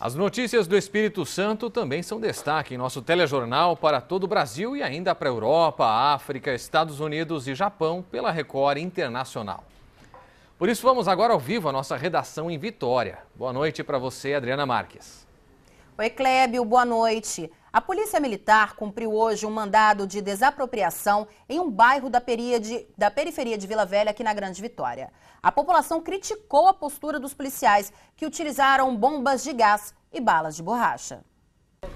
As notícias do Espírito Santo também são destaque em nosso telejornal para todo o Brasil e ainda para a Europa, África, Estados Unidos e Japão pela Record Internacional. Por isso, vamos agora ao vivo à nossa redação em Vitória. Boa noite para você, Adriana Marques. Oi, Clébio, boa noite. A Polícia Militar cumpriu hoje um mandado de desapropriação em um bairro da, da periferia de Vila Velha, aqui na Grande Vitória. A população criticou a postura dos policiais, que utilizaram bombas de gás e balas de borracha.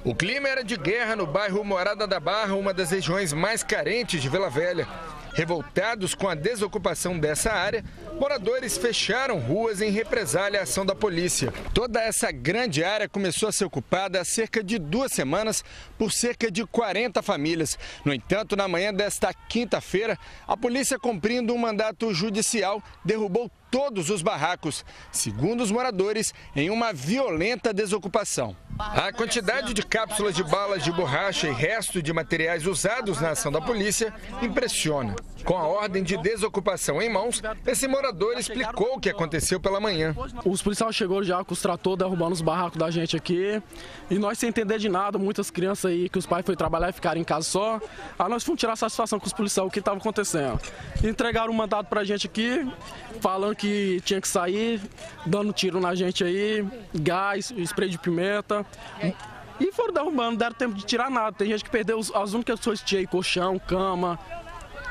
O clima era de guerra no bairro Morada da Barra, uma das regiões mais carentes de Vila Velha. Revoltados com a desocupação dessa área, moradores fecharam ruas em represália à ação da polícia. Toda essa grande área começou a ser ocupada há cerca de duas semanas por cerca de 40 famílias. No entanto, na manhã desta quinta-feira, a polícia, cumprindo um mandato judicial, derrubou todos os barracos, segundo os moradores, em uma violenta desocupação. A quantidade de cápsulas de balas de borracha e resto de materiais usados na ação da polícia impressiona. Com a ordem de desocupação em mãos, esse morador explicou o que aconteceu pela manhã. Os policiais chegou já com os tratores derrubando os barracos da gente aqui. E nós sem entender de nada, muitas crianças aí que os pais foram trabalhar e ficaram em casa só. Aí nós fomos tirar satisfação com os policiais o que estava acontecendo. Entregaram um mandado pra gente aqui, falando que tinha que sair, dando tiro na gente aí, gás, spray de pimenta. E foram derrubando, não deram tempo de tirar nada. Tem gente que perdeu as únicas coisas que tinha colchão, cama,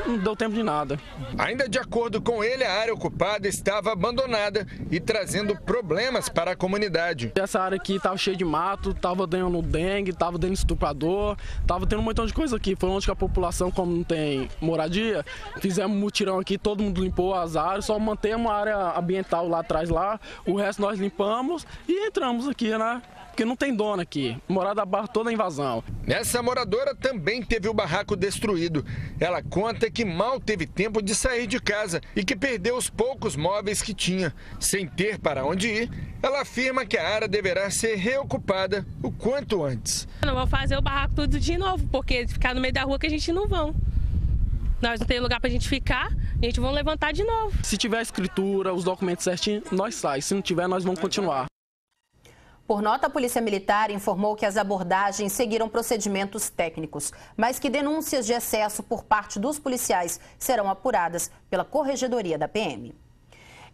não deu tempo de nada. Ainda de acordo com ele, a área ocupada estava abandonada e trazendo problemas para a comunidade. Essa área aqui estava cheia de mato, estava dando dengue, estava dando estuprador, estava tendo um montão de coisa aqui. Foi onde a população, como não tem moradia, fizemos um mutirão aqui, todo mundo limpou as áreas, só mantemos a área ambiental lá atrás lá, o resto nós limpamos e entramos aqui, né? Porque não tem dono aqui. Morada barra toda a invasão. Essa moradora também teve o barraco destruído. Ela conta que mal teve tempo de sair de casa e que perdeu os poucos móveis que tinha. Sem ter para onde ir, ela afirma que a área deverá ser reocupada o quanto antes. Não vou fazer o barraco tudo de novo, porque ficar no meio da rua que a gente não vão nós não tem lugar para a gente ficar, a gente vai levantar de novo. Se tiver escritura, os documentos certinhos, nós sai. Se não tiver, nós vamos continuar. Por nota, a Polícia Militar informou que as abordagens seguiram procedimentos técnicos, mas que denúncias de excesso por parte dos policiais serão apuradas pela Corregedoria da PM.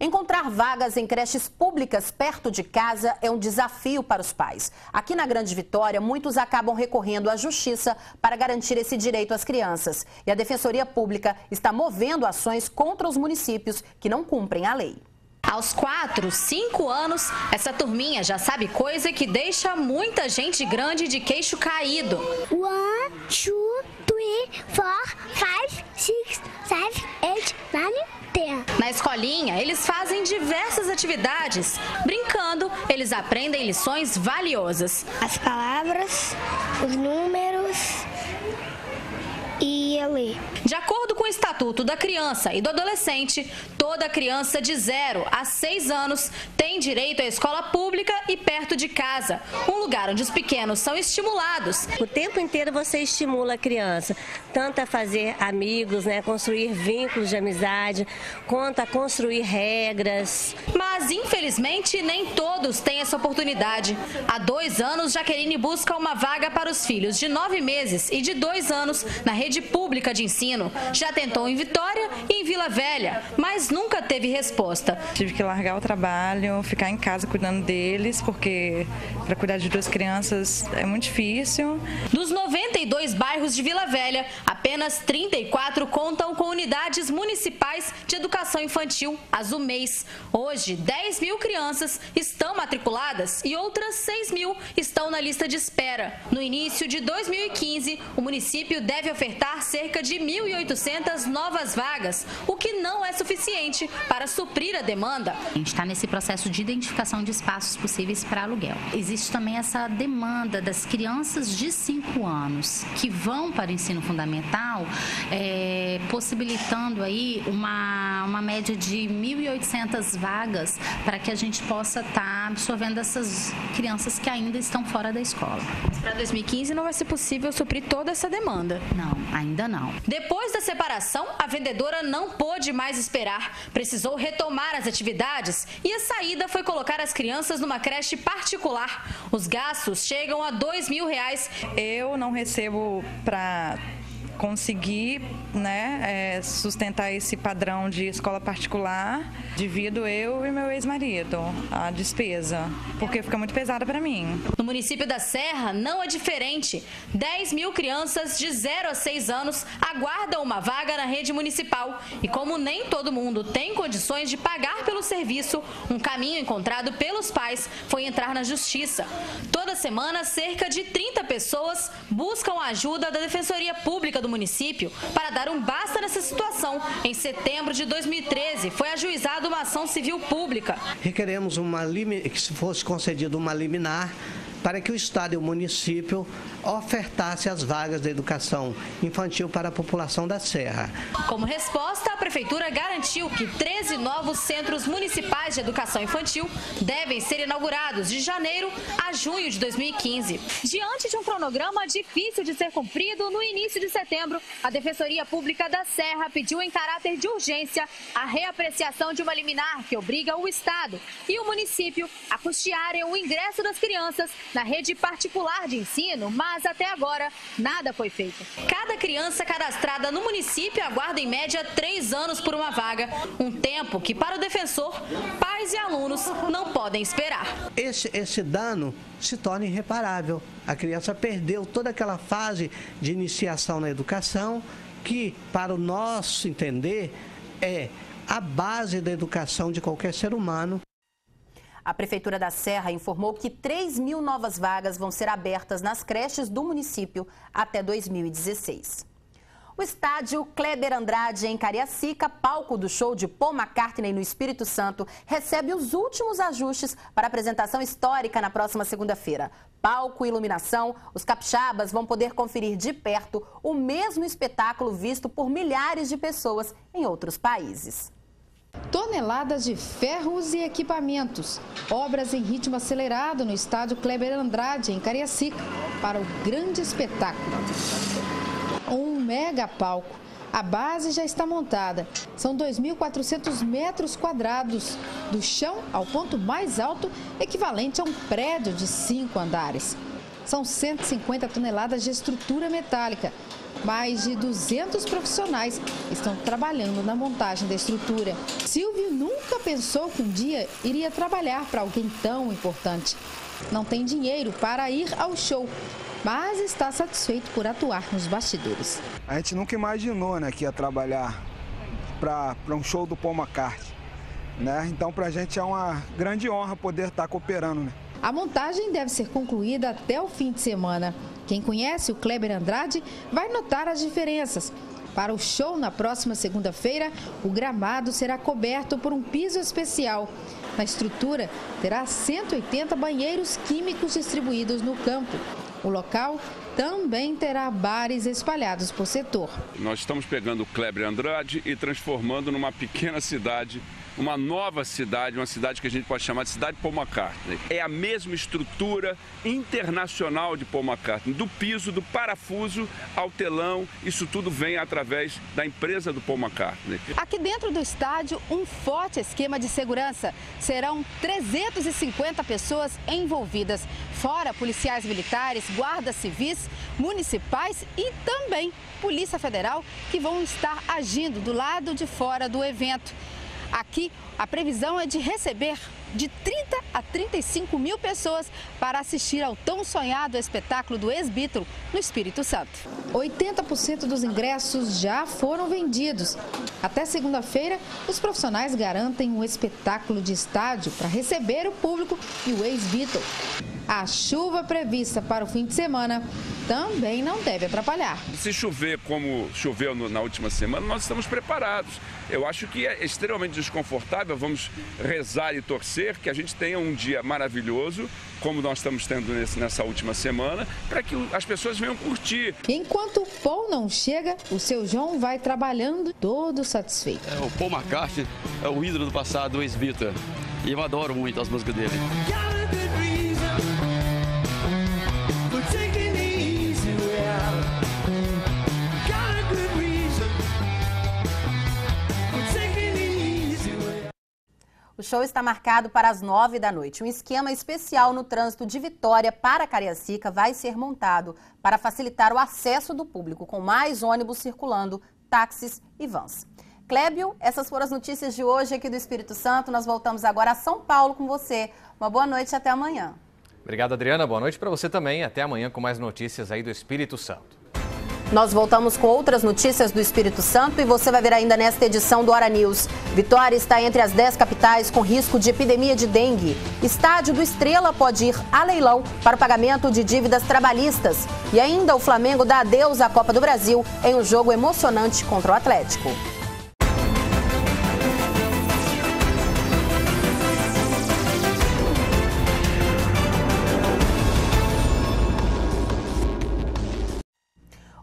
Encontrar vagas em creches públicas perto de casa é um desafio para os pais. Aqui na Grande Vitória, muitos acabam recorrendo à justiça para garantir esse direito às crianças. E a Defensoria Pública está movendo ações contra os municípios que não cumprem a lei. Aos 4, 5 anos, essa turminha já sabe coisa que deixa muita gente grande de queixo caído. One, two, three, four, five, six, seven, eight, nine, ten. Na escolinha, eles fazem diversas atividades. Brincando, eles aprendem lições valiosas. As palavras, os números e ler. De acordo Estatuto da Criança e do Adolescente, toda criança de 0 a 6 anos tem direito à escola pública e perto de casa, um lugar onde os pequenos são estimulados. O tempo inteiro você estimula a criança, tanto a fazer amigos, né, construir vínculos de amizade, quanto a construir regras. Mas, infelizmente, nem todos têm essa oportunidade. Há dois anos, Jaqueline busca uma vaga para os filhos de nove meses e de dois anos na rede pública de ensino. Já tentou em Vitória e em Vila Velha, mas nunca teve resposta. Tive que largar o trabalho, ficar em casa cuidando deles, porque para cuidar de duas crianças é muito difícil. Dos 92 bairros de Vila Velha, apenas 34 contam com unidades municipais de educação infantil, as UMEIs. Hoje, 10 mil crianças estão matriculadas e outras 6 mil estão na lista de espera. No início de 2015, o município deve ofertar ofertar cerca de 1.800 novas vagas, o que não é suficiente para suprir a demanda. A gente está nesse processo de identificação de espaços possíveis para aluguel. Existe também essa demanda das crianças de 5 anos que vão para o ensino fundamental, é, possibilitando aí uma, uma média de 1.800 vagas para que a gente possa estar tá absorvendo essas crianças que ainda estão fora da escola. Para 2015 não vai ser possível suprir toda essa demanda. Não, ainda não. Depois da separação a vendedora não pôde mais esperar. Precisou retomar as atividades e a saída foi colocar as crianças numa creche particular. Os gastos chegam a dois mil reais. Eu não recebo para conseguir né, é, sustentar esse padrão de escola particular, divido eu e meu ex-marido a despesa, porque fica muito pesada para mim. No município da Serra não é diferente. 10 mil crianças de 0 a 6 anos aguardam uma vaga na rede municipal. E como nem todo mundo tem condições de pagar pelo serviço, um caminho encontrado pelos pais foi entrar na justiça. Toda semana, cerca de 30 pessoas buscam a ajuda da Defensoria Pública do município para dar um basta nessa situação. Em setembro de 2013, foi ajuizada uma ação civil pública. Requeremos uma, que se fosse concedida uma liminar para que o Estado e o município ofertasse as vagas de educação infantil para a população da Serra. Como resposta, a Prefeitura garantiu que 13 novos centros municipais de educação infantil devem ser inaugurados de janeiro a junho de 2015. Diante de um cronograma difícil de ser cumprido, no início de setembro, a Defensoria Pública da Serra pediu em caráter de urgência a reapreciação de uma liminar que obriga o Estado e o município a custearem o ingresso das crianças na rede particular de ensino, mas até agora nada foi feito. Cada criança cadastrada no município aguarda em média três anos por uma vaga, um tempo que para o defensor, pais e alunos não podem esperar. Esse, esse dano se torna irreparável. A criança perdeu toda aquela fase de iniciação na educação, que, para o nosso entender, é a base da educação de qualquer ser humano. A Prefeitura da Serra informou que 3 mil novas vagas vão ser abertas nas creches do município até 2016. O estádio Kleber Andrade, em Cariacica, palco do show de Paul McCartney no Espírito Santo, recebe os últimos ajustes para a apresentação histórica na próxima segunda-feira. Palco e iluminação, os capixabas vão poder conferir de perto o mesmo espetáculo visto por milhares de pessoas em outros países. Toneladas de ferros e equipamentos. Obras em ritmo acelerado no estádio Kleber Andrade, em Cariacica, para o grande espetáculo. Um mega palco. A base já está montada. São 2.400 metros quadrados, do chão ao ponto mais alto, equivalente a um prédio de cinco andares. São 150 toneladas de estrutura metálica mais de 200 profissionais estão trabalhando na montagem da estrutura. Silvio nunca pensou que um dia iria trabalhar para alguém tão importante. Não tem dinheiro para ir ao show, mas está satisfeito por atuar nos bastidores. A gente nunca imaginou né, que ia trabalhar para um show do Paul McCartney. Né? Então, para a gente é uma grande honra poder estar cooperando. Né? A montagem deve ser concluída até o fim de semana. Quem conhece o Kleber Andrade vai notar as diferenças. Para o show na próxima segunda-feira, o gramado será coberto por um piso especial. Na estrutura, terá 180 banheiros químicos distribuídos no campo. O local também terá bares espalhados por setor. Nós estamos pegando o Kleber Andrade e transformando numa pequena cidade uma nova cidade, uma cidade que a gente pode chamar de cidade Paul McCartney. É a mesma estrutura internacional de Paul McCartney, do piso, do parafuso ao telão, isso tudo vem através da empresa do Paul McCartney. Aqui dentro do estádio, um forte esquema de segurança. Serão 350 pessoas envolvidas, fora policiais militares, guardas civis, municipais e também Polícia Federal, que vão estar agindo do lado de fora do evento. Aqui, a previsão é de receber de 30 a 35 mil pessoas para assistir ao tão sonhado espetáculo do ex-Beatle no Espírito Santo. 80% dos ingressos já foram vendidos. Até segunda-feira, os profissionais garantem um espetáculo de estádio para receber o público e o ex-Beatle. A chuva prevista para o fim de semana também não deve atrapalhar. Se chover como choveu na última semana, nós estamos preparados. Eu acho que é extremamente desconfortável. Vamos rezar e torcer que a gente tenha um dia maravilhoso, como nós estamos tendo nesse, nessa última semana, para que as pessoas venham curtir. Enquanto o Paul não chega, o seu João vai trabalhando todo satisfeito. É, o Paul McCartney é o ídolo do passado, o ex-Beatle. E eu adoro muito as músicas dele. Show está marcado para as nove da noite. Um esquema especial no trânsito de Vitória para Cariacica vai ser montado para facilitar o acesso do público, com mais ônibus circulando, táxis e vans. Clébio, essas foram as notícias de hoje aqui do Espírito Santo. Nós voltamos agora a São Paulo com você. Uma boa noite e até amanhã. Obrigado, Adriana. Boa noite para você também. Até amanhã com mais notícias aí do Espírito Santo. Nós voltamos com outras notícias do Espírito Santo e você vai ver ainda nesta edição do Hora News. Vitória está entre as 10 capitais com risco de epidemia de dengue. Estádio do Estrela pode ir a leilão para o pagamento de dívidas trabalhistas. E ainda o Flamengo dá adeus à Copa do Brasil em um jogo emocionante contra o Atlético.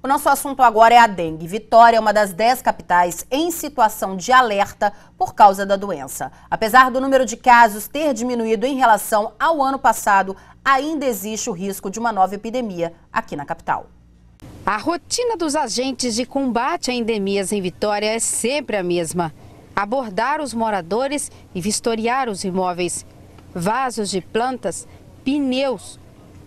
O nosso assunto agora é a dengue. Vitória é uma das 10 capitais em situação de alerta por causa da doença. Apesar do número de casos ter diminuído em relação ao ano passado, ainda existe o risco de uma nova epidemia aqui na capital. A rotina dos agentes de combate a endemias em Vitória é sempre a mesma: abordar os moradores e vistoriar os imóveis. Vasos de plantas, pneus,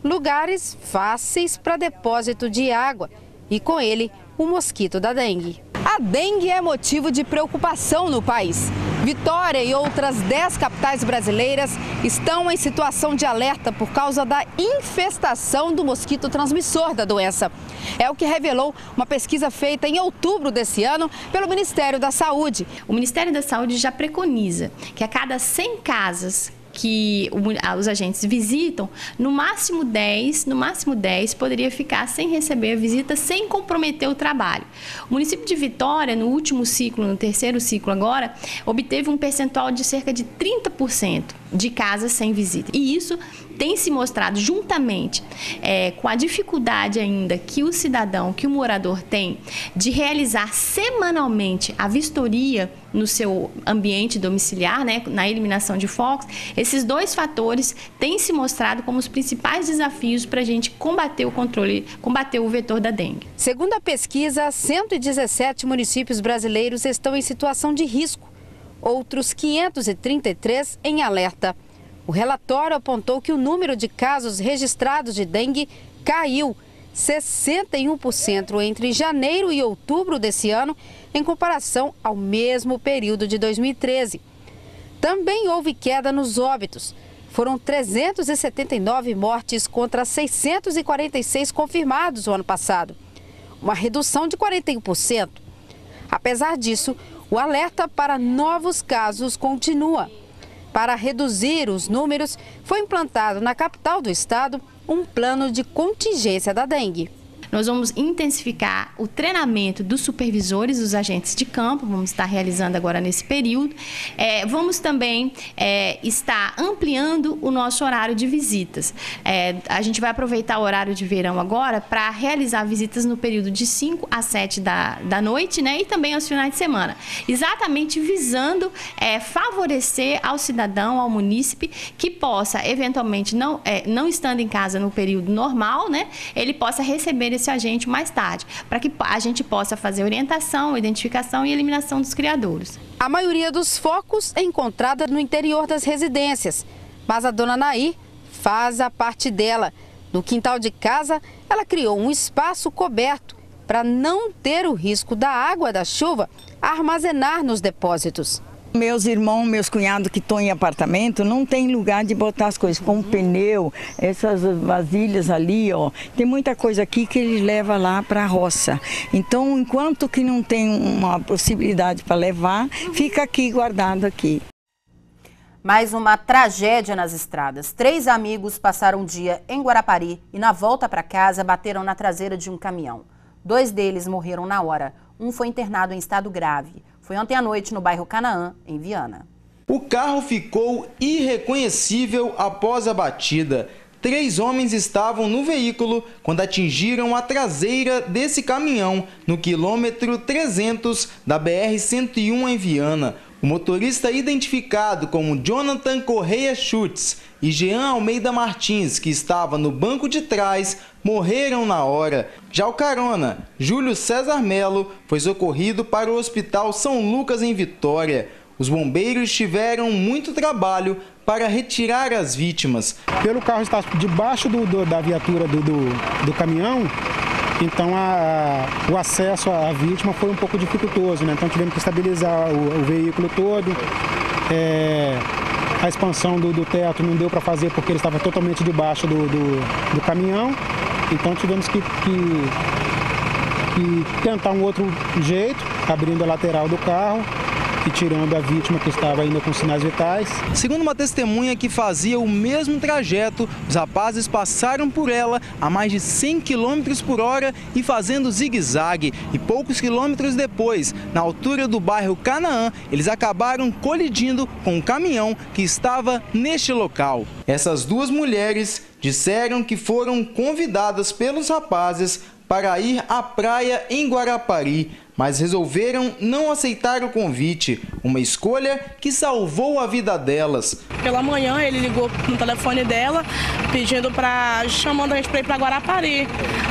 lugares fáceis para depósito de água e com ele o mosquito da dengue. A dengue é motivo de preocupação no país. Vitória e outras 10 capitais brasileiras estão em situação de alerta por causa da infestação do mosquito transmissor da doença. É o que revelou uma pesquisa feita em outubro desse ano pelo Ministério da Saúde. O Ministério da Saúde já preconiza que a cada 100 casas que os agentes visitam, no máximo 10, no máximo 10 poderia ficar sem receber a visita, sem comprometer o trabalho. O município de Vitória, no último ciclo, no terceiro ciclo agora, obteve um percentual de cerca de 30% de casas sem visita. E isso tem se mostrado, juntamente é, com a dificuldade ainda que o cidadão, que o morador tem de realizar semanalmente a vistoria no seu ambiente domiciliar, né, na eliminação de focos, esses dois fatores têm se mostrado como os principais desafios para a gente combater o controle, combater o vetor da dengue. Segundo a pesquisa, 117 municípios brasileiros estão em situação de risco, outros 533 em alerta. O relatório apontou que o número de casos registrados de dengue caiu 61% entre janeiro e outubro desse ano, em comparação ao mesmo período de 2013. Também houve queda nos óbitos. Foram 379 mortes contra 646 confirmados no ano passado, uma redução de 41%. Apesar disso, o alerta para novos casos continua. Para reduzir os números, foi implantado na capital do estado um plano de contingência da dengue. Nós vamos intensificar o treinamento dos supervisores, dos agentes de campo, vamos estar realizando agora nesse período. É, vamos também é, estar ampliando o nosso horário de visitas. É, a gente vai aproveitar o horário de verão agora para realizar visitas no período de 5 a 7 da, da noite né, e também aos finais de semana, exatamente visando é, favorecer ao cidadão, ao munícipe, que possa, eventualmente, não, é, não estando em casa no período normal, né, ele possa receber esse agente mais tarde, para que a gente possa fazer orientação, identificação e eliminação dos criadouros. A maioria dos focos é encontrada no interior das residências, mas a dona Nair faz a parte dela. No quintal de casa, ela criou um espaço coberto para não ter o risco da água da chuva armazenar nos depósitos. Meus irmãos, meus cunhados que estão em apartamento, não tem lugar de botar as coisas, como pneu, essas vasilhas ali, ó. Tem muita coisa aqui que eles levam lá para a roça. Então, enquanto que não tem uma possibilidade para levar, fica aqui guardado aqui. Mais uma tragédia nas estradas. Três amigos passaram um dia em Guarapari e na volta para casa bateram na traseira de um caminhão. Dois deles morreram na hora. Um foi internado em estado grave. Foi ontem à noite no bairro Canaã, em Viana. O carro ficou irreconhecível após a batida. Três homens estavam no veículo quando atingiram a traseira desse caminhão no quilômetro 300 da BR-101 em Viana. O motorista identificado como Jonathan Correia Schutz e Jean Almeida Martins, que estava no banco de trás, morreram na hora. Já o carona, Júlio César Melo, foi socorrido para o Hospital São Lucas em Vitória. os bombeiros tiveram muito trabalho para retirar as vítimas. Pelo carro estar debaixo do, do, da viatura do, do, do caminhão, então a, o acesso à vítima foi um pouco dificultoso, né? Então tivemos que estabilizar o, o veículo todo. É, a expansão do, do, teto não deu para fazer porque ele estava totalmente debaixo do, do, do caminhão. Então tivemos que, que, que tentar um outro jeito, abrindo a lateral do carro e tirando a vítima que estava ainda com sinais vitais. Segundo uma testemunha que fazia o mesmo trajeto, os rapazes passaram por ela a mais de 100 km por hora e fazendo zigue-zague. E poucos quilômetros depois, na altura do bairro Canaã, eles acabaram colidindo com um caminhão que estava neste local. Essas duas mulheres disseram que foram convidadas pelos rapazes para ir à praia em Guarapari mas resolveram não aceitar o convite, uma escolha que salvou a vida delas. Pela manhã ele ligou no telefone dela, pedindo para chamando a gente para ir para Guarapari.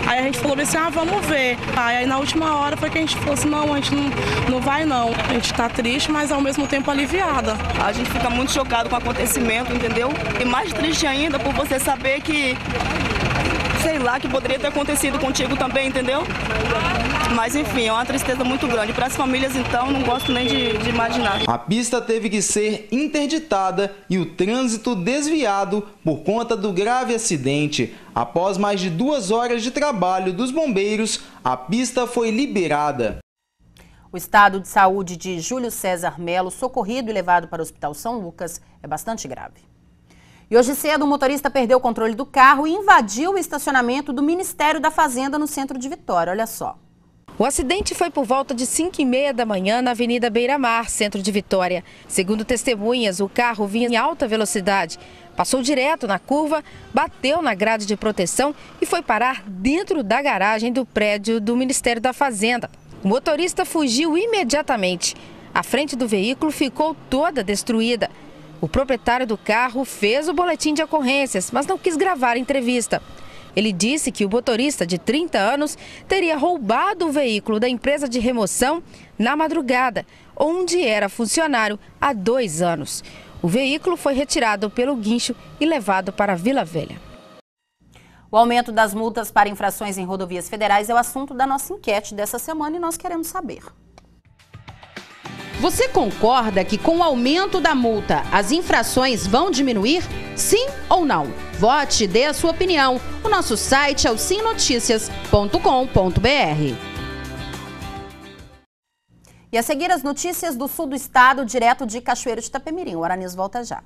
Aí a gente falou assim: "Ah, vamos ver". Aí na última hora foi que a gente falou assim: "Não, a gente não, não vai não". A gente está triste, mas ao mesmo tempo aliviada. A gente fica muito chocado com o acontecimento, entendeu? E mais triste ainda por você saber que sei lá, que poderia ter acontecido contigo também, entendeu? Mas enfim, é uma tristeza muito grande. Para as famílias, então, não gosto nem de, de imaginar. A pista teve que ser interditada e o trânsito desviado por conta do grave acidente. Após mais de duas horas de trabalho dos bombeiros, a pista foi liberada. O estado de saúde de Júlio César Melo, socorrido e levado para o Hospital São Lucas, é bastante grave. E hoje cedo, o motorista perdeu o controle do carro e invadiu o estacionamento do Ministério da Fazenda no centro de Vitória. Olha só. O acidente foi por volta de 5 e meia da manhã na Avenida Beira Mar, centro de Vitória. Segundo testemunhas, o carro vinha em alta velocidade, passou direto na curva, bateu na grade de proteção e foi parar dentro da garagem do prédio do Ministério da Fazenda. O motorista fugiu imediatamente. A frente do veículo ficou toda destruída. O proprietário do carro fez o boletim de ocorrências, mas não quis gravar a entrevista. Ele disse que o motorista de 30 anos teria roubado o veículo da empresa de remoção na madrugada, onde era funcionário há dois anos. O veículo foi retirado pelo guincho e levado para Vila Velha. O aumento das multas para infrações em rodovias federais é o assunto da nossa enquete dessa semana e nós queremos saber. Você concorda que com o aumento da multa as infrações vão diminuir? Sim ou não? Vote e dê a sua opinião. O nosso site é o simnoticias.com.br. E a seguir as notícias do sul do estado, direto de Cachoeiro de Itapemirim. O Aranis volta já.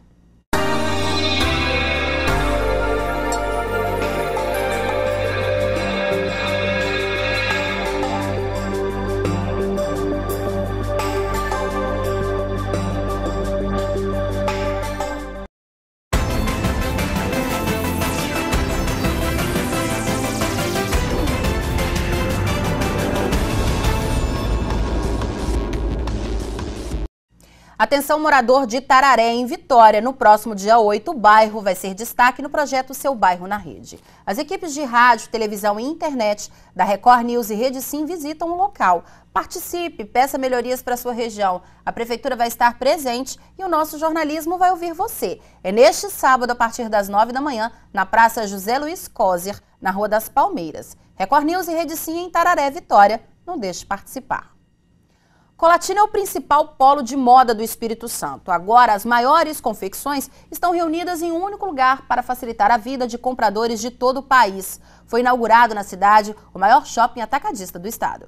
Atenção morador de Tararé, em Vitória. No próximo dia 8, o bairro vai ser destaque no projeto Seu Bairro na Rede. As equipes de rádio, televisão e internet da Record News e Rede Sim visitam o local. Participe, peça melhorias para sua região. A prefeitura vai estar presente e o nosso jornalismo vai ouvir você. É neste sábado, a partir das 9 da manhã, na Praça José Luiz Coser, na Rua das Palmeiras. Record News e Rede Sim em Tararé, Vitória. Não deixe de participar. Colatina é o principal polo de moda do Espírito Santo. Agora, as maiores confecções estão reunidas em um único lugar para facilitar a vida de compradores de todo o país. Foi inaugurado na cidade o maior shopping atacadista do estado.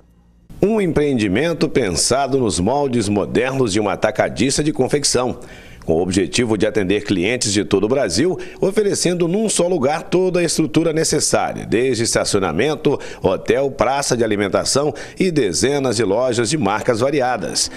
Um empreendimento pensado nos moldes modernos de uma atacadista de confecção com o objetivo de atender clientes de todo o Brasil, oferecendo num só lugar toda a estrutura necessária, desde estacionamento, hotel, praça de alimentação e dezenas de lojas de marcas variadas.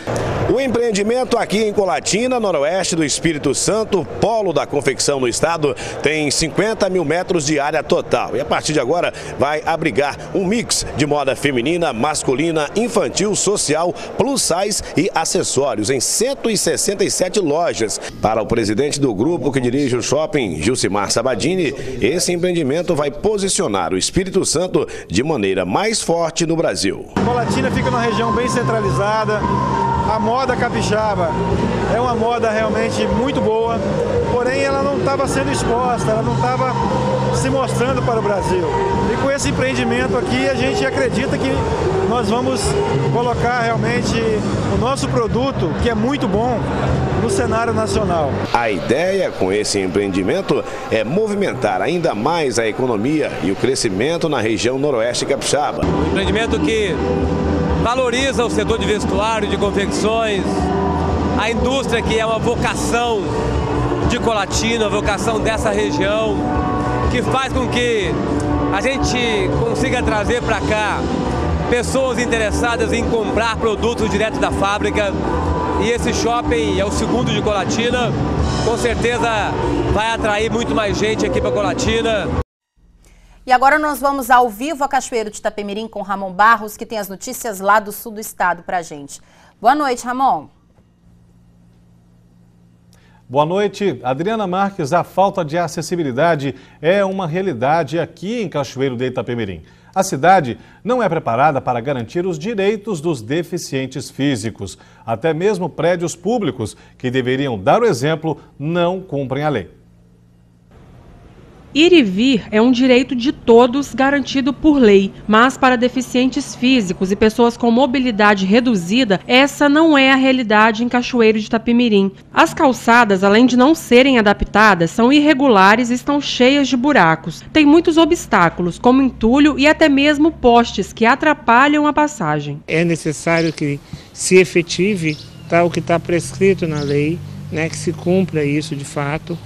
O empreendimento aqui em Colatina, noroeste do Espírito Santo, polo da confecção no estado, tem 50 mil metros de área total e a partir de agora vai abrigar um mix de moda feminina, masculina, infantil, social, plus size e acessórios em 167 lojas para o presidente do grupo que dirige o shopping, Gilcimar Sabadini, esse empreendimento vai posicionar o Espírito Santo de maneira mais forte no Brasil. Colatina fica numa região bem centralizada, a moda capixaba é uma moda realmente muito boa, porém ela não estava sendo exposta, ela não estava se mostrando para o Brasil. E com esse empreendimento aqui, a gente acredita que nós vamos colocar realmente o nosso produto, que é muito bom, no cenário nacional. A ideia com esse empreendimento é movimentar ainda mais a economia e o crescimento na região noroeste capixaba. Um empreendimento que valoriza o setor de vestuário, de confecções, a indústria que é uma vocação de Colatina, a vocação dessa região, que faz com que a gente consiga trazer para cá pessoas interessadas em comprar produtos direto da fábrica. E esse shopping é o segundo de Colatina, com certeza vai atrair muito mais gente aqui para Colatina. E agora nós vamos ao vivo a Cachoeiro de Itapemirim com Ramon Barros, que tem as notícias lá do sul do estado para gente. Boa noite, Ramon. Boa noite. Adriana Marques, a falta de acessibilidade é uma realidade aqui em Cachoeiro de Itapemirim. A cidade não é preparada para garantir os direitos dos deficientes físicos. Até mesmo prédios públicos, que deveriam dar o exemplo, não cumprem a lei. Ir e vir é um direito de todos garantido por lei, mas para deficientes físicos e pessoas com mobilidade reduzida, essa não é a realidade em Cachoeiro de Itapemirim. As calçadas, além de não serem adaptadas, são irregulares e estão cheias de buracos. Tem muitos obstáculos, como entulho e até mesmo postes que atrapalham a passagem. É necessário que se efetive tá, o que está prescrito na lei, né, que se cumpra isso de fato.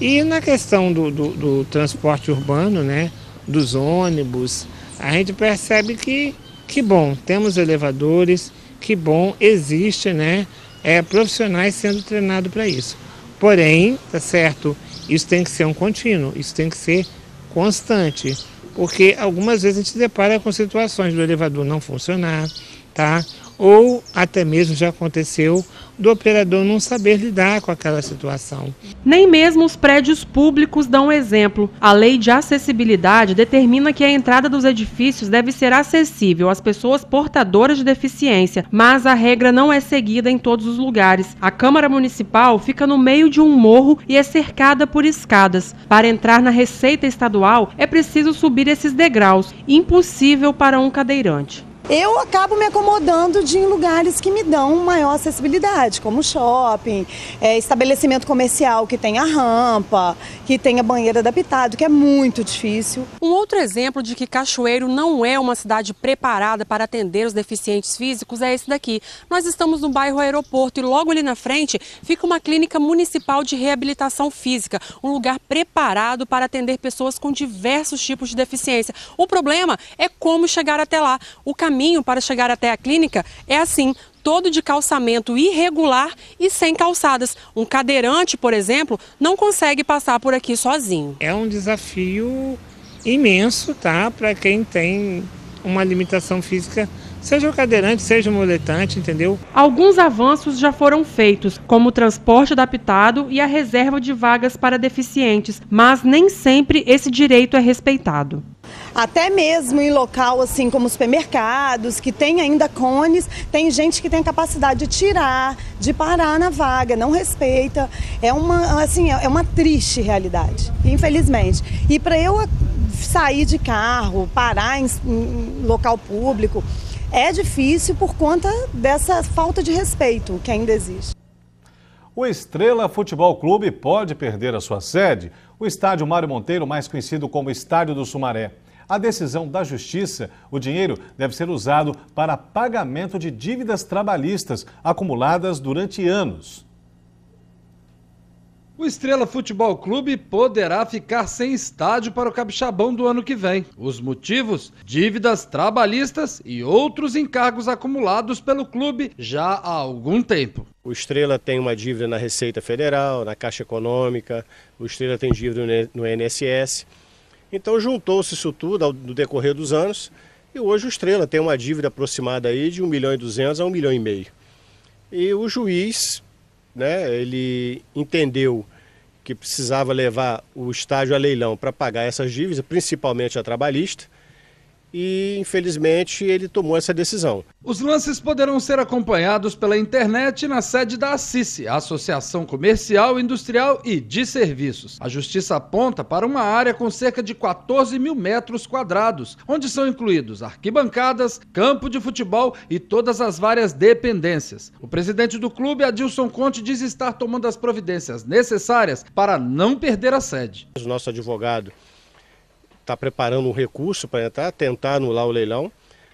E na questão do, do, do, transporte urbano, né, dos ônibus, a gente percebe que, que bom, temos elevadores, que bom, existe né, é, profissionais sendo treinados para isso. Porém, tá certo, isso tem que ser um contínuo, isso tem que ser constante, porque algumas vezes a gente se depara com situações do elevador não funcionar, tá? Ou até mesmo já aconteceu do operador não saber lidar com aquela situação. Nem mesmo os prédios públicos dão exemplo. A lei de acessibilidade determina que a entrada dos edifícios deve ser acessível às pessoas portadoras de deficiência, mas a regra não é seguida em todos os lugares. A Câmara Municipal fica no meio de um morro e é cercada por escadas. Para entrar na Receita Estadual é preciso subir esses degraus, impossível para um cadeirante eu acabo me acomodando de em lugares que me dão maior acessibilidade, como shopping, é, estabelecimento comercial que tenha rampa, que tenha banheiro adaptado, que é muito difícil. Um outro exemplo de que Cachoeiro não é uma cidade preparada para atender os deficientes físicos é esse daqui. Nós estamos no bairro Aeroporto e logo ali na frente fica uma clínica municipal de reabilitação física, um lugar preparado para atender pessoas com diversos tipos de deficiência. O problema é como chegar até lá. O caminho caminho para chegar até a clínica é assim, todo de calçamento irregular e sem calçadas. Um cadeirante, por exemplo, não consegue passar por aqui sozinho. É um desafio imenso, tá, para quem tem uma limitação física seja o cadeirante, seja o moletante, entendeu? Alguns avanços já foram feitos, como o transporte adaptado e a reserva de vagas para deficientes, mas nem sempre esse direito é respeitado até mesmo em local assim como supermercados, que tem ainda cones, tem gente que tem capacidade de tirar, de parar na vaga, não respeita. É uma, assim, é uma triste realidade, infelizmente. E para eu sair de carro, parar em, em local público, é difícil por conta dessa falta de respeito que ainda existe. O Estrela Futebol Clube pode perder a sua sede, o estádio Mário Monteiro, mais conhecido como Estádio do Sumaré. A decisão da Justiça, o dinheiro deve ser usado para pagamento de dívidas trabalhistas acumuladas durante anos. O Estrela Futebol Clube poderá ficar sem estádio para o Capixabão do ano que vem. Os motivos? Dívidas trabalhistas e outros encargos acumulados pelo clube já há algum tempo. O Estrela tem uma dívida na Receita Federal, na Caixa Econômica, o Estrela tem dívida no INSS. Então juntou-se isso tudo no decorrer dos anos e hoje o Estrela tem uma dívida aproximada aí de 1 milhão e 200 a 1 milhão e meio. E o juiz, né, ele entendeu que precisava levar o estádio a leilão para pagar essas dívidas, principalmente a trabalhista, e infelizmente ele tomou essa decisão. Os lances poderão ser acompanhados pela internet na sede da Assise, Associação Comercial, Industrial e de Serviços. A justiça aponta para uma área com cerca de 14 mil metros quadrados, onde são incluídos arquibancadas, campo de futebol e todas as várias dependências. O presidente do clube, Adilson Conte, diz estar tomando as providências necessárias para não perder a sede. O nosso advogado está preparando um recurso para entrar, tentar anular o leilão,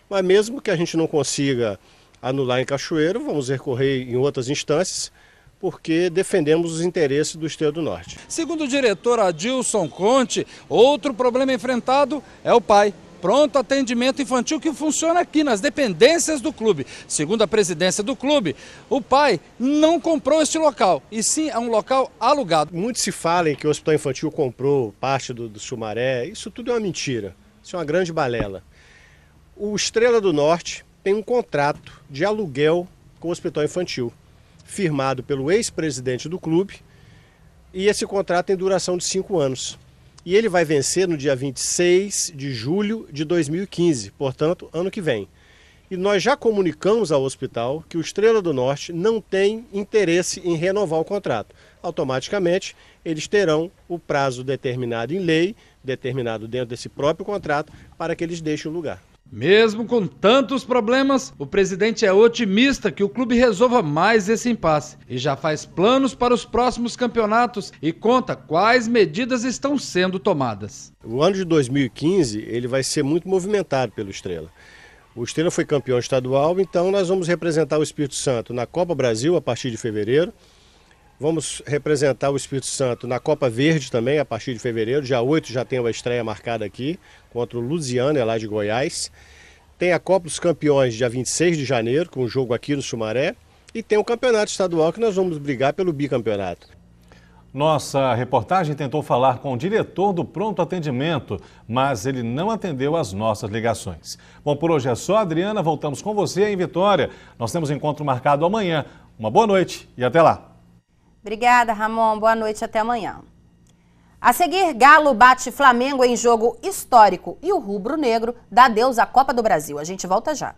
mas mesmo que a gente não consiga anular em Cachoeiro, vamos recorrer em outras instâncias, porque defendemos os interesses do Estado do Norte. Segundo o diretor Adilson Conte, outro problema enfrentado é o pai pronto atendimento infantil que funciona aqui nas dependências do clube. Segundo a presidência do clube, o pai não comprou este local, e sim é um local alugado. Muito se fala em que o Hospital Infantil comprou parte do, do Sumaré, isso tudo é uma mentira, isso é uma grande balela. O Estrela do Norte tem um contrato de aluguel com o Hospital Infantil, firmado pelo ex-presidente do clube, e esse contrato tem duração de cinco anos e ele vai vencer no dia 26 de julho de 2015, portanto, ano que vem. E nós já comunicamos ao hospital que o Estrela do Norte não tem interesse em renovar o contrato. Automaticamente, eles terão o prazo determinado em lei, determinado dentro desse próprio contrato, para que eles deixem o lugar. Mesmo com tantos problemas, o presidente é otimista que o clube resolva mais esse impasse e já faz planos para os próximos campeonatos e conta quais medidas estão sendo tomadas. O ano de 2015 ele vai ser muito movimentado pelo Estrela. O Estrela foi campeão estadual, então nós vamos representar o Espírito Santo na Copa Brasil a partir de fevereiro. Vamos representar o Espírito Santo na Copa Verde também a partir de fevereiro. Dia 8 já tem uma estreia marcada aqui contra o Lusiana, lá de Goiás. Tem a Copa dos Campeões, dia 26 de janeiro, com o jogo aqui no Sumaré. E tem o campeonato estadual que nós vamos brigar pelo bicampeonato. Nossa reportagem tentou falar com o diretor do pronto atendimento, mas ele não atendeu as nossas ligações. Bom, por hoje é só, Adriana. Voltamos com você em Vitória. Nós temos encontro marcado amanhã. Uma boa noite e até lá. Obrigada, Ramon. Boa noite até amanhã. A seguir, Galo bate Flamengo em jogo histórico e o rubro-negro dá adeus à Copa do Brasil. A gente volta já.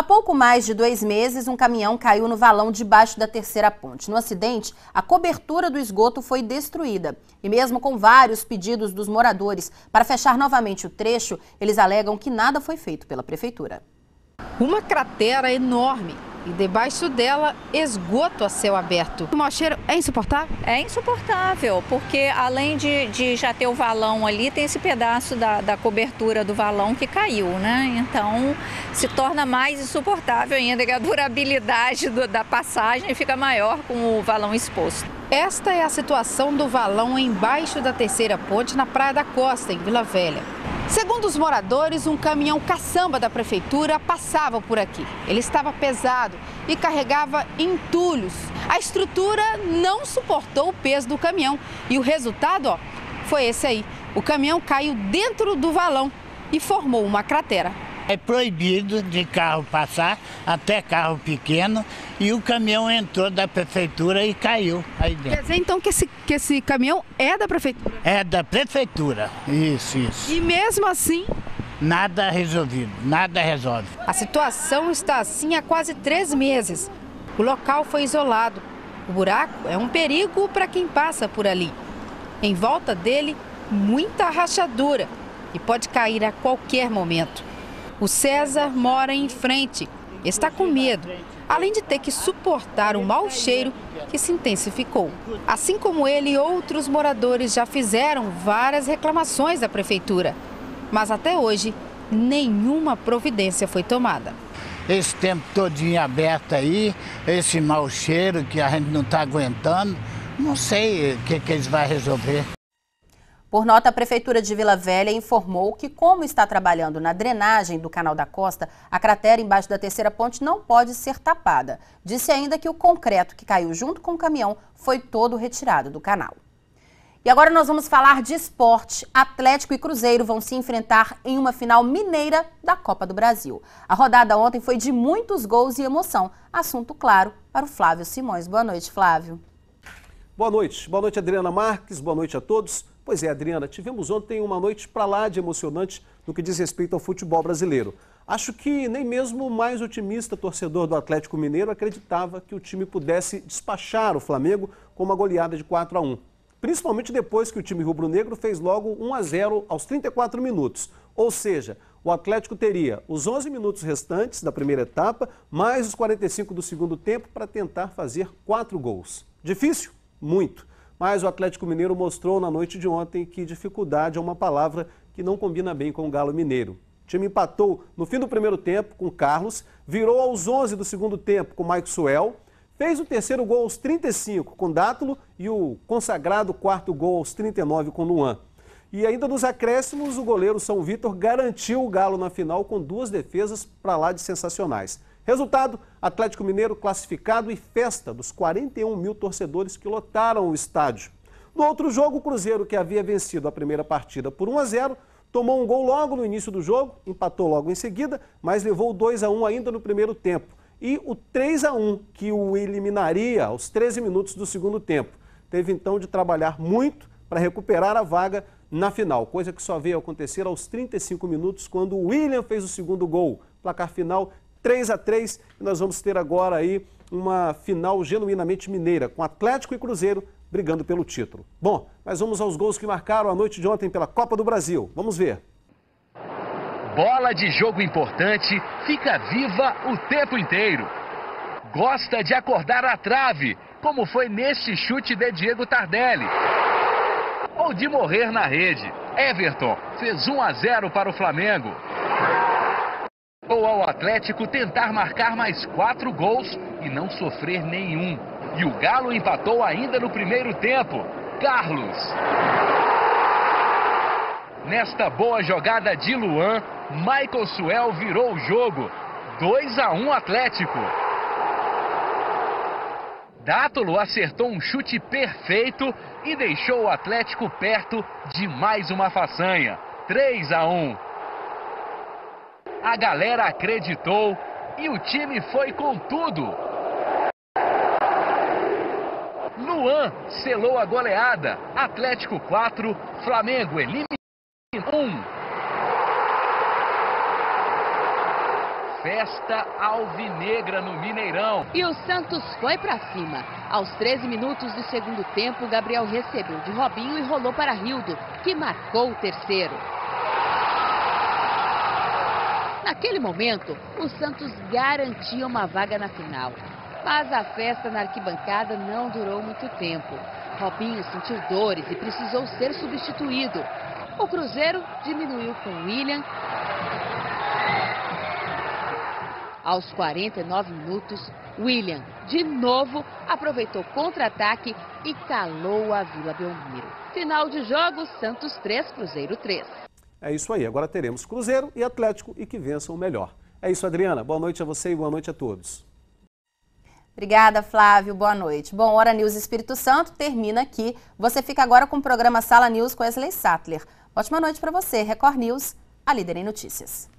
Há pouco mais de dois meses, um caminhão caiu no valão debaixo da terceira ponte. No acidente, a cobertura do esgoto foi destruída. E mesmo com vários pedidos dos moradores para fechar novamente o trecho, eles alegam que nada foi feito pela prefeitura. Uma cratera enorme e debaixo dela esgoto a céu aberto. O mau cheiro é insuportável? É insuportável, porque além de, de já ter o valão ali, tem esse pedaço da, da cobertura do valão que caiu, né? Então se torna mais insuportável ainda, que a durabilidade do, da passagem fica maior com o valão exposto. Esta é a situação do valão embaixo da terceira ponte na Praia da Costa, em Vila Velha. Segundo os moradores, um caminhão caçamba da prefeitura passava por aqui. Ele estava pesado e carregava entulhos. A estrutura não suportou o peso do caminhão e o resultado ó, foi esse aí. O caminhão caiu dentro do valão e formou uma cratera. É proibido de carro passar, até carro pequeno, e o caminhão entrou da prefeitura e caiu aí dentro. Quer dizer então que esse, que esse caminhão é da prefeitura? É da prefeitura, isso, isso. E mesmo assim? Nada resolvido, nada resolve. A situação está assim há quase três meses. O local foi isolado. O buraco é um perigo para quem passa por ali. Em volta dele, muita rachadura e pode cair a qualquer momento. O César mora em frente, está com medo, além de ter que suportar o mau cheiro que se intensificou. Assim como ele, outros moradores já fizeram várias reclamações à prefeitura, mas até hoje nenhuma providência foi tomada. Esse tempo todinho aberto aí, esse mau cheiro que a gente não está aguentando, não sei o que, que eles vão resolver. Por nota, a Prefeitura de Vila Velha informou que, como está trabalhando na drenagem do Canal da Costa, a cratera embaixo da terceira ponte não pode ser tapada. Disse ainda que o concreto que caiu junto com o caminhão foi todo retirado do canal. E agora nós vamos falar de esporte. Atlético e Cruzeiro vão se enfrentar em uma final mineira da Copa do Brasil. A rodada ontem foi de muitos gols e emoção. Assunto claro para o Flávio Simões. Boa noite, Flávio. Boa noite. Boa noite, Adriana Marques. Boa noite a todos. Pois é, Adriana, tivemos ontem uma noite para lá de emocionante no que diz respeito ao futebol brasileiro. Acho que nem mesmo o mais otimista torcedor do Atlético Mineiro acreditava que o time pudesse despachar o Flamengo com uma goleada de 4 a 1. Principalmente depois que o time rubro-negro fez logo 1 a 0 aos 34 minutos. Ou seja, o Atlético teria os 11 minutos restantes da primeira etapa, mais os 45 do segundo tempo para tentar fazer quatro gols. Difícil? Muito. Mas o Atlético Mineiro mostrou na noite de ontem que dificuldade é uma palavra que não combina bem com o Galo Mineiro. O time empatou no fim do primeiro tempo com Carlos, virou aos 11 do segundo tempo com Mike Suel, fez o terceiro gol aos 35 com Dátulo e o consagrado quarto gol aos 39 com Luan. E ainda nos acréscimos, o goleiro São Vitor garantiu o Galo na final com duas defesas para lá de sensacionais. Resultado: Atlético Mineiro classificado e festa dos 41 mil torcedores que lotaram o estádio. No outro jogo, o Cruzeiro, que havia vencido a primeira partida por 1 a 0, tomou um gol logo no início do jogo, empatou logo em seguida, mas levou 2 a 1 ainda no primeiro tempo. E o 3 a 1 que o eliminaria aos 13 minutos do segundo tempo. Teve então de trabalhar muito para recuperar a vaga na final, coisa que só veio acontecer aos 35 minutos quando o William fez o segundo gol. Placar final 3 a 3 e nós vamos ter agora aí uma final genuinamente mineira, com Atlético e Cruzeiro brigando pelo título. Bom, mas vamos aos gols que marcaram a noite de ontem pela Copa do Brasil. Vamos ver. Bola de jogo importante fica viva o tempo inteiro. Gosta de acordar a trave, como foi neste chute de Diego Tardelli. Ou de morrer na rede. Everton fez 1 a 0 para o Flamengo ao Atlético tentar marcar mais quatro gols e não sofrer nenhum. E o Galo empatou ainda no primeiro tempo. Carlos. Nesta boa jogada de Luan, Michael Suel virou o jogo. 2 a 1 Atlético. Dátolo acertou um chute perfeito e deixou o Atlético perto de mais uma façanha. 3 a 1. A galera acreditou e o time foi com tudo. Luan selou a goleada. Atlético 4, Flamengo elimina 1. Festa alvinegra no Mineirão. E o Santos foi para cima. Aos 13 minutos do segundo tempo, Gabriel recebeu de Robinho e rolou para Rildo, que marcou o terceiro. Naquele momento, o Santos garantia uma vaga na final. Mas a festa na arquibancada não durou muito tempo. Robinho sentiu dores e precisou ser substituído. O Cruzeiro diminuiu com William. Aos 49 minutos, William, de novo, aproveitou contra-ataque e calou a Vila Belmiro. Final de jogo, Santos 3, Cruzeiro 3. É isso aí. Agora teremos Cruzeiro e Atlético e que vençam o melhor. É isso, Adriana. Boa noite a você e boa noite a todos. Obrigada, Flávio. Boa noite. Bom, Hora News Espírito Santo termina aqui. Você fica agora com o programa Sala News com Wesley Sattler. Ótima noite para você. Record News, a líder em notícias.